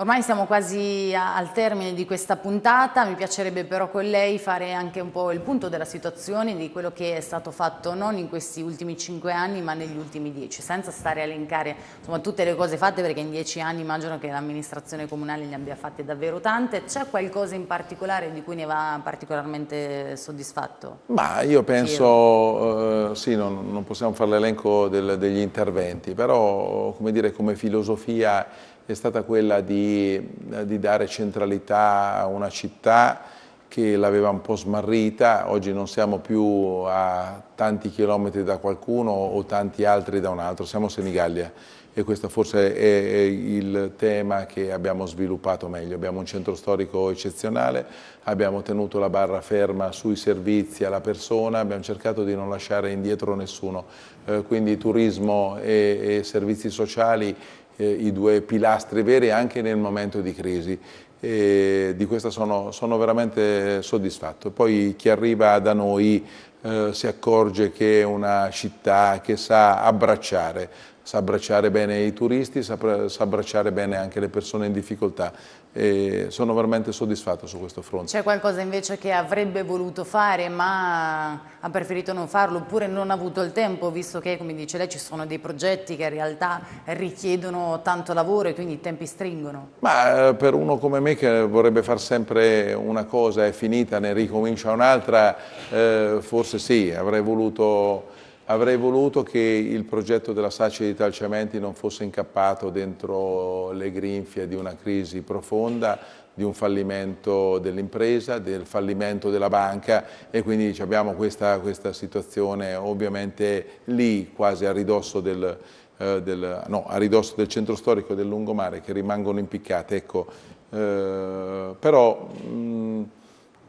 Speaker 1: Ormai siamo quasi al termine di questa puntata, mi piacerebbe però con lei fare anche un po' il punto della situazione, di quello che è stato fatto non in questi ultimi cinque anni ma negli ultimi dieci, senza stare a elencare insomma, tutte le cose fatte perché in dieci anni immagino che l'amministrazione comunale ne abbia fatte davvero tante. C'è qualcosa in particolare di cui ne va particolarmente soddisfatto?
Speaker 2: Ma io penso, eh, sì, non, non, possiamo fare l'elenco degli interventi, però come, dire, come filosofia è stata quella di, di dare centralità a una città che l'aveva un po' smarrita, oggi non siamo più a tanti chilometri da qualcuno o tanti altri da un altro, siamo a Senigallia e questo forse è il tema che abbiamo sviluppato meglio. Abbiamo un centro storico eccezionale, abbiamo tenuto la barra ferma sui servizi alla persona, abbiamo cercato di non lasciare indietro nessuno, eh, quindi turismo e servizi sociali eh, i due pilastri veri anche nel momento di crisi. E di questo sono, sono veramente soddisfatto. Poi chi arriva da noi eh, si accorge che è una città che sa abbracciare, sa abbracciare bene i turisti, sa, sa abbracciare bene anche le persone in difficoltà e sono veramente soddisfatto su questo fronte.
Speaker 1: C'è qualcosa invece che avrebbe voluto fare ma ha preferito non farlo oppure non ha avuto il tempo visto che come dice lei ci sono dei progetti che in realtà richiedono tanto lavoro e quindi i tempi stringono?
Speaker 2: Ma eh, per uno come me che vorrebbe fare sempre una cosa è finita, ne ricomincia un'altra, eh, forse sì, avrei voluto Avrei voluto che il progetto della SACE di Talciamenti non fosse incappato dentro le grinfie di una crisi profonda, di un fallimento dell'impresa, del fallimento della banca e quindi abbiamo questa, questa situazione ovviamente lì quasi a ridosso del, eh, del, no, a ridosso del centro storico del lungomare che rimangono impiccate. Ecco, eh, però mh,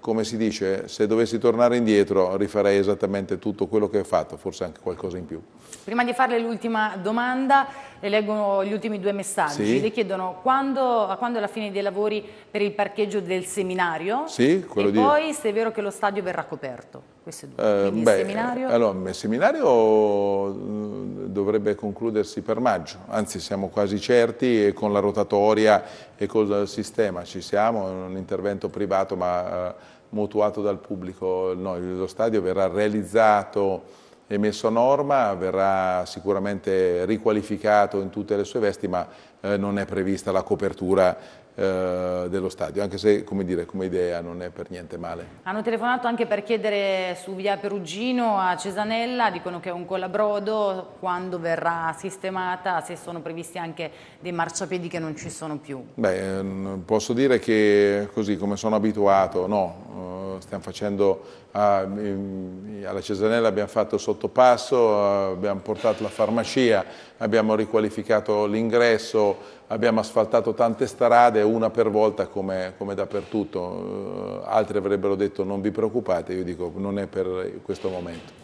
Speaker 2: come si dice, se dovessi tornare indietro rifarei esattamente tutto quello che ho fatto, forse anche qualcosa in più.
Speaker 1: Prima di farle l'ultima domanda, le leggo gli ultimi due messaggi. Sì. Le chiedono quando, a quando è la fine dei lavori per il parcheggio del seminario
Speaker 2: sì,
Speaker 1: e
Speaker 2: di...
Speaker 1: poi se è vero che lo stadio verrà coperto. Queste due.
Speaker 2: Eh, beh, il seminario... Allora, il seminario mm, dovrebbe concludersi per maggio, anzi siamo quasi certi e con la rotatoria e col sistema ci siamo, è un intervento privato ma eh, mutuato dal pubblico. No, lo stadio verrà realizzato e messo a norma, verrà sicuramente riqualificato in tutte le sue vesti, ma eh, non è prevista la copertura eh, dello stadio, anche se come, dire, come idea non è per niente male.
Speaker 1: Hanno telefonato anche per chiedere su via Perugino a Cesanella, dicono che è un colabrodo, quando verrà sistemata, se sono previsti anche dei marciapiedi che non ci sono più.
Speaker 2: Beh, ehm, posso dire che così come sono abituato, no, stiamo facendo a, alla Cesanella abbiamo fatto il sottopasso, abbiamo portato la farmacia, abbiamo riqualificato l'ingresso, abbiamo asfaltato tante strade, una per volta come, come dappertutto. altri avrebbero detto non vi preoccupate, io dico non è per questo momento.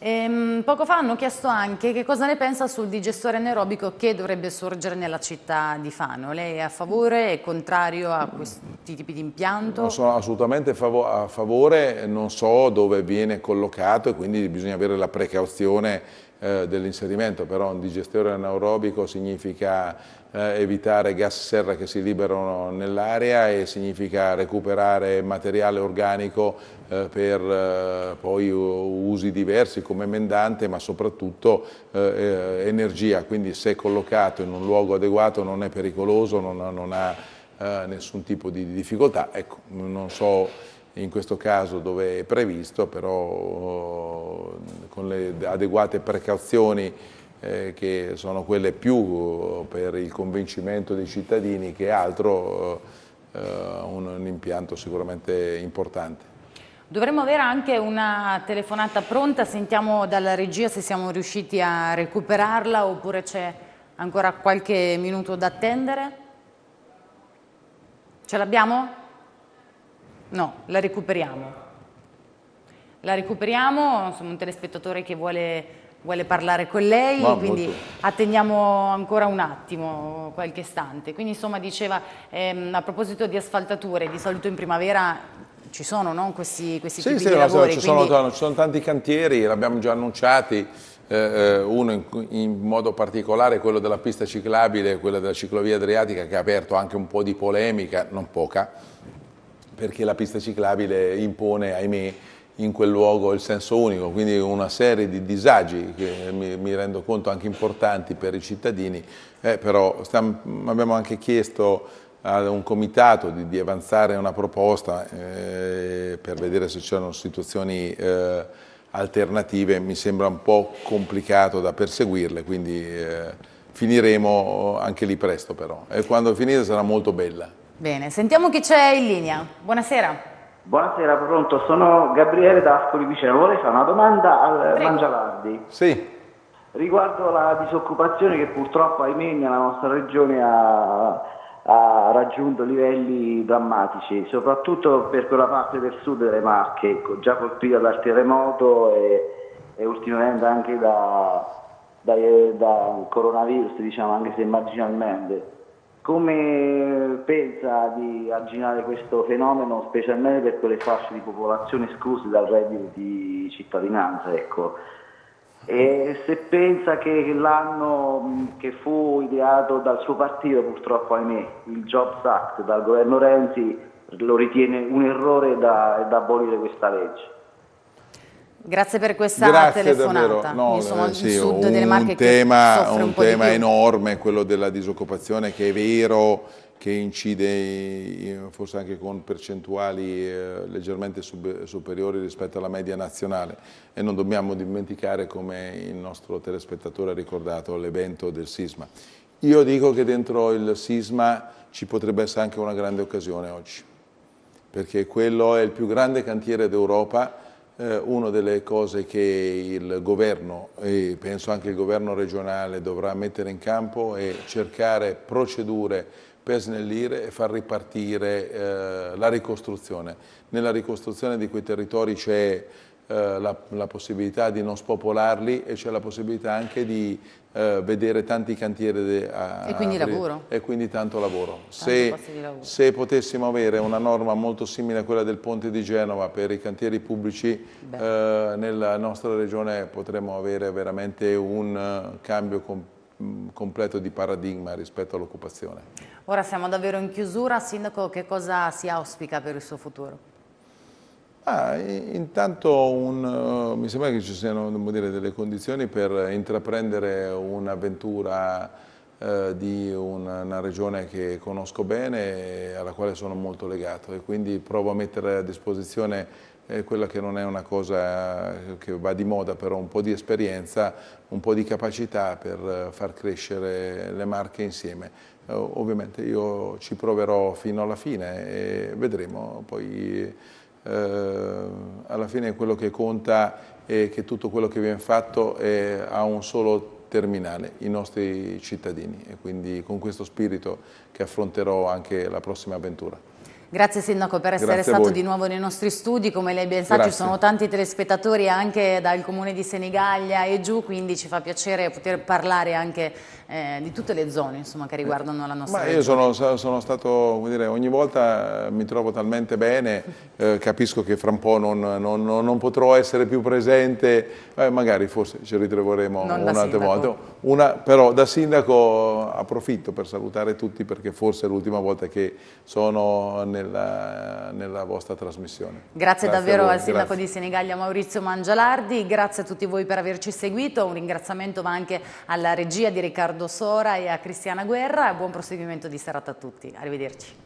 Speaker 1: Ehm, poco fa hanno chiesto anche che cosa ne pensa sul digestore anaerobico che dovrebbe sorgere nella città di Fano. Lei è a favore, è contrario a questi tipi di impianto?
Speaker 2: Non sono assolutamente a favore, non so dove viene collocato e quindi bisogna avere la precauzione eh, dell'inserimento, però un digestore anaerobico significa eh, evitare gas serra che si liberano nell'area e significa recuperare materiale organico eh, per eh, poi usi diversi come emendante ma soprattutto eh, eh, energia, quindi se collocato in un luogo adeguato non è pericoloso, non, non ha nessun tipo di difficoltà. Ecco, non so in questo caso dove è previsto, però con le adeguate precauzioni eh, che sono quelle più per il convincimento dei cittadini che altro eh, un, un impianto sicuramente importante.
Speaker 1: Dovremmo avere anche una telefonata pronta, sentiamo dalla regia se siamo riusciti a recuperarla oppure c'è ancora qualche minuto da attendere. Ce l'abbiamo? No, la recuperiamo. La recuperiamo, sono un telespettatore che vuole, vuole parlare con lei, no, quindi molto. attendiamo ancora un attimo, qualche istante. Quindi insomma diceva, ehm, a proposito di asfaltature, di solito in primavera ci sono no? questi, questi sì, tipi sì, di no, lavori?
Speaker 2: Ci, quindi... sono, ci sono tanti cantieri, l'abbiamo già annunciati, eh, eh, uno in, in, modo particolare quello della pista ciclabile, quella della ciclovia adriatica che ha aperto anche un po' di polemica, non poca, perché la pista ciclabile impone, ahimè, in quel luogo il senso unico, quindi una serie di disagi che mi, mi rendo conto anche importanti per i cittadini, eh, però stiamo, abbiamo anche chiesto a un comitato di, di avanzare una proposta eh, per vedere se c'erano situazioni eh, alternative, mi sembra un po' complicato da perseguirle, quindi eh, finiremo anche lì presto però, e quando finite sarà molto bella.
Speaker 1: Bene, sentiamo chi c'è in linea. Buonasera.
Speaker 3: Buonasera, pronto, sono Gabriele D'Ascoli Vicino, vorrei fare una domanda al Prego. Mangialardi.
Speaker 2: Sì.
Speaker 3: Riguardo la disoccupazione che purtroppo ahimè nella nostra regione ha, ha, raggiunto livelli drammatici, soprattutto per quella parte del sud delle Marche, già colpita dal terremoto e, e ultimamente anche da, da, da coronavirus, diciamo, anche se marginalmente. Come pensa di arginare questo fenomeno, specialmente per quelle fasce di popolazione escluse dal reddito di cittadinanza? Ecco. E se pensa che l'anno che fu ideato dal suo partito, purtroppo ahimè, il Jobs Act dal governo Renzi, lo ritiene un errore da, da abolire questa legge.
Speaker 1: Grazie per questa Grazie telefonata.
Speaker 2: No, Insomma, eh, sì, un tema, un, un tema enorme, quello della disoccupazione, che è vero che incide forse anche con percentuali eh, leggermente sub, superiori rispetto alla media nazionale e non dobbiamo dimenticare come il nostro telespettatore ha ricordato l'evento del sisma. Io dico che dentro il sisma ci potrebbe essere anche una grande occasione oggi, perché quello è il più grande cantiere d'Europa una delle cose che il governo e penso anche il governo regionale dovrà mettere in campo è cercare procedure per snellire e far ripartire eh, la ricostruzione. Nella ricostruzione di quei territori c'è eh, la, la, possibilità di non spopolarli e c'è la possibilità anche di eh, vedere tanti cantieri de,
Speaker 1: a, e quindi lavoro
Speaker 2: e quindi tanto lavoro. Se, lavoro. se, potessimo avere una norma molto simile a quella del ponte di Genova per i cantieri pubblici eh, nella nostra regione potremmo avere veramente un uh, cambio com completo di paradigma rispetto all'occupazione.
Speaker 1: Ora siamo davvero in chiusura, Sindaco che cosa si auspica per il suo futuro?
Speaker 2: Ah, intanto un, uh, mi sembra che ci siano dire, delle condizioni per intraprendere un'avventura uh, di una, una, regione che conosco bene e alla quale sono molto legato e quindi provo a mettere a disposizione eh, quella che non è una cosa che va di moda, però un po' di esperienza, un po' di capacità per far crescere le marche insieme. Ovviamente io ci proverò fino alla fine e vedremo poi eh, alla fine quello che conta è che tutto quello che viene fatto è, ha un solo terminale, i nostri cittadini e quindi con questo spirito che affronterò anche la prossima avventura.
Speaker 1: Grazie Sindaco per essere Grazie stato di nuovo nei nostri studi, come lei ben sa Grazie. ci sono tanti telespettatori anche dal comune di Senigallia e giù, quindi ci fa piacere poter parlare anche eh, di tutte le zone insomma, che riguardano la nostra
Speaker 2: Ma
Speaker 1: regione.
Speaker 2: Io sono, sono stato, dire, ogni volta eh, mi trovo talmente bene, eh, capisco che fra un po' non, non, non potrò essere più presente, eh, magari forse ci ritroveremo un'altra volta. Una, però da sindaco approfitto per salutare tutti perché forse è l'ultima volta che sono nella, nella vostra trasmissione.
Speaker 1: Grazie, grazie davvero al sindaco grazie. di Senigallia Maurizio Mangialardi, grazie a tutti voi per averci seguito, un ringraziamento va anche alla regia di Riccardo Riccardo Sora e a Cristiana Guerra buon proseguimento di serata a tutti. Arrivederci.